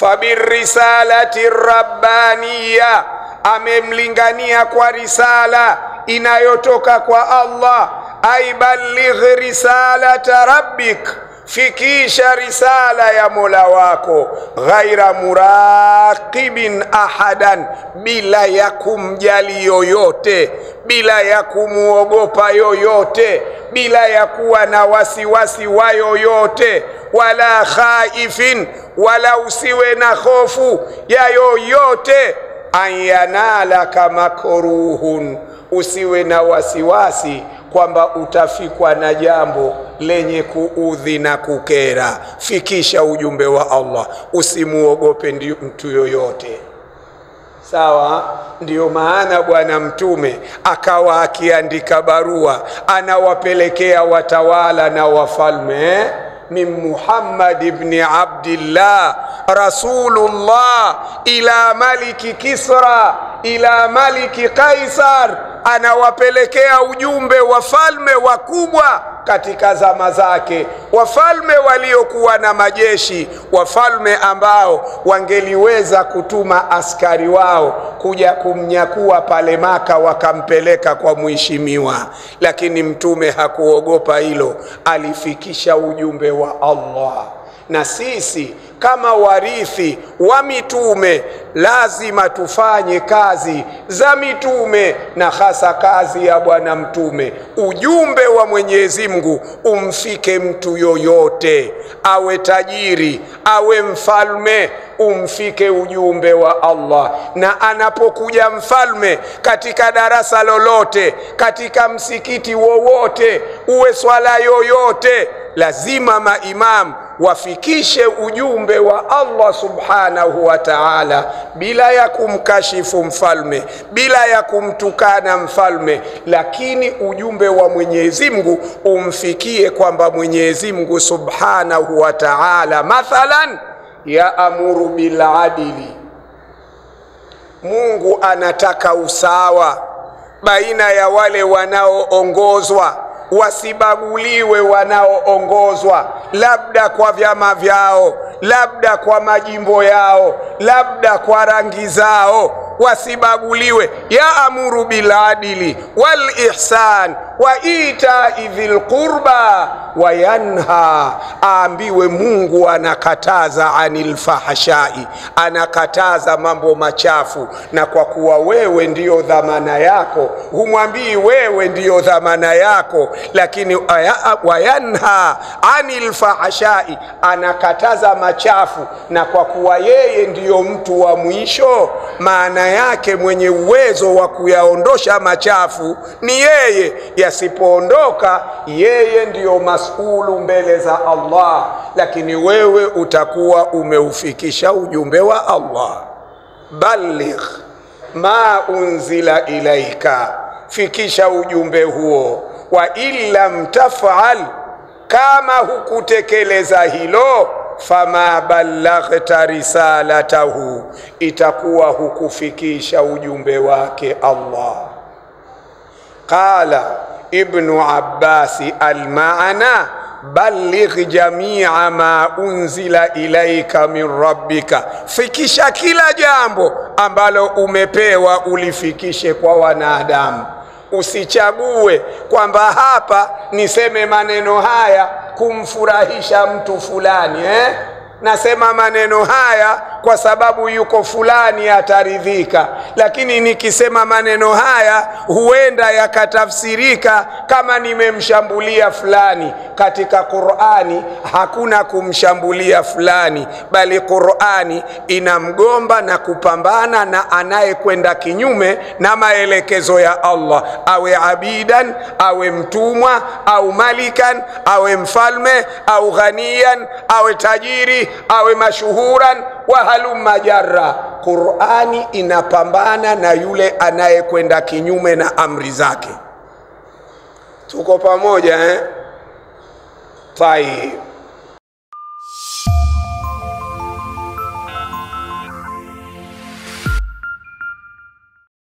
fabirisalati rabbaniya amemlingania kwa risala inayotoka kwa allah. Aibaligh risalata rabbik fikisha risala ya mola wako. Ghaira muraqibin ahadan bila ya kumjali yoyote bila ya kumwogopa yoyote bila ya kuwa na wasiwasi wa yoyote wala khaifin wala usiwe na hofu ya yoyote. Anyanalaka makruhun usiwe na wasiwasi kwamba utafikwa na jambo lenye kuudhi na kukera. Fikisha ujumbe wa allah usimuogope mtu yoyote. Sawa ndiyo maana bwana mtume akawa akiandika barua anawapelekea watawala na wafalme min muhammad ibn abdillah rasulullah ila maliki kisra ila maliki kaisar. Anawapelekea ujumbe wafalme wakubwa katika zama zake wafalme waliokuwa na majeshi wafalme ambao wangeliweza kutuma askari wao kuja kumnyakua pale maka wakampeleka kwa mheshimiwa. Lakini mtume hakuogopa hilo alifikisha ujumbe wa allah. Na sisi kama warithi wa mitume lazima tufanye kazi za mitume na hasa kazi ya bwana mtume. Ujumbe wa mwenyezi mungu umfike mtu yoyote. Awe tajiri awe mfalme umfike ujumbe wa allah. Na anapokuja mfalme katika darasa lolote katika msikiti wowote uwe swala yoyote lazima maimamu wafikishe ujumbe wa allah subhanahu wa taala. Bila ya kumkashifu mfalme bila ya kumtukana mfalme lakini ujumbe wa mwenyezi mungu umfikie kwamba mwenyezi mungu subhanahu wa taala. Mathalan yaamuru biladili mungu anataka usawa baina ya wale wanaoongozwa wasibaguliwe wanaoongozwa labda kwa vyama vyao labda kwa majimbo yao labda kwa rangi zao wasibaguliwe. Ya amuru biladili walihsan wa itai wa yanha, aambiwe mungu anakataza anil fahashai, anakataza mambo machafu. Na kwa kuwa wewe ndiyo dhamana yako humwambii wewe ndiyo dhamana yako. Lakini wa yanha anil fahashai, anakataza machafu. Na kwa kuwa yeye ndiyo mtu wa mwisho maana yake mwenye uwezo wa kuyaondosha machafu ni yeye yasipoondoka yeye ndiyo masulu mbele za allah. Lakini wewe utakuwa umeufikisha ujumbe wa allah. Balligh ma unzila ilaika. Fikisha ujumbe huo. Wa in lam tafal. Kama hukutekeleza hilo fama ballaghta risalatahu. Itakuwa hukufikisha ujumbe wake allah. Qala ibnu abbasi almaana balligh jamia ma unzila ilaika min rabbika fikisha kila jambo ambalo umepewa ulifikishe kwa wanadamu usichague kwamba hapa niseme maneno haya kumfurahisha mtu fulani eh? Nasema maneno haya kwa sababu yuko fulani ataridhika. Lakini nikisema maneno haya huenda yakatafsirika kama nimemshambulia fulani. Katika qurani hakuna kumshambulia fulani bali qurani inamgomba na kupambana na anayekwenda kinyume na maelekezo ya allah. Awe abidan awe mtumwa au malikan awe mfalme au ghaniyan awe tajiri awe mashuhuran wa halumma jarra. Qurani inapambana na yule anayekwenda kinyume na amri zake. Tuko pamoja eh? tayib